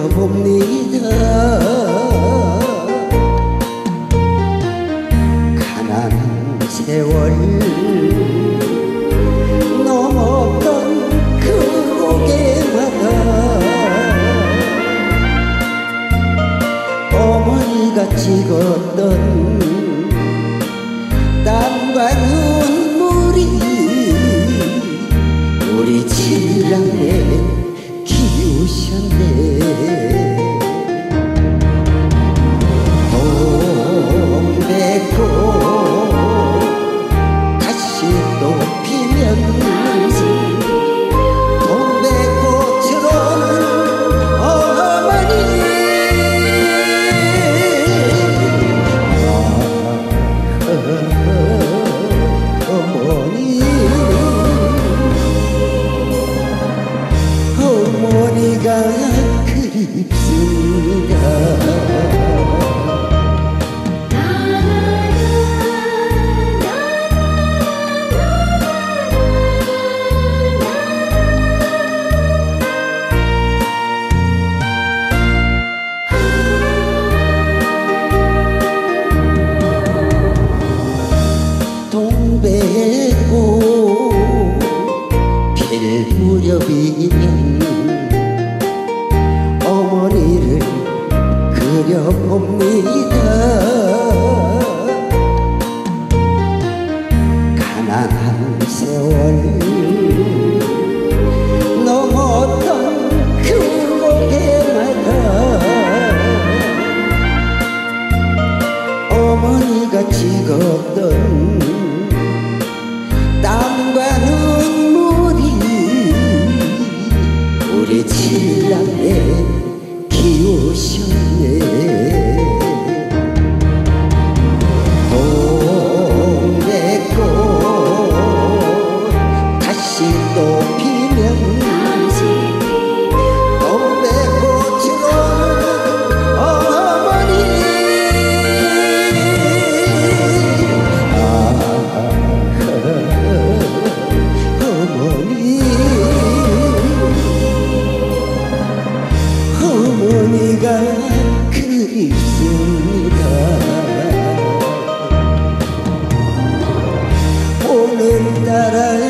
그려봅니다. 가난한 세월 넘었던 그 고개마다 어머니가 찍었던 땀과 눈물이 우리 신랑의 기우셨네 어머니가 그립습니다 동백꽃 필 무렵이 봅니다. 가난한 세월 넘었던 그 고개마다 어머니가 찍었던 땀과 눈물이 우리 신랑의 기우셨네 어머니가 그립습니다 오늘따라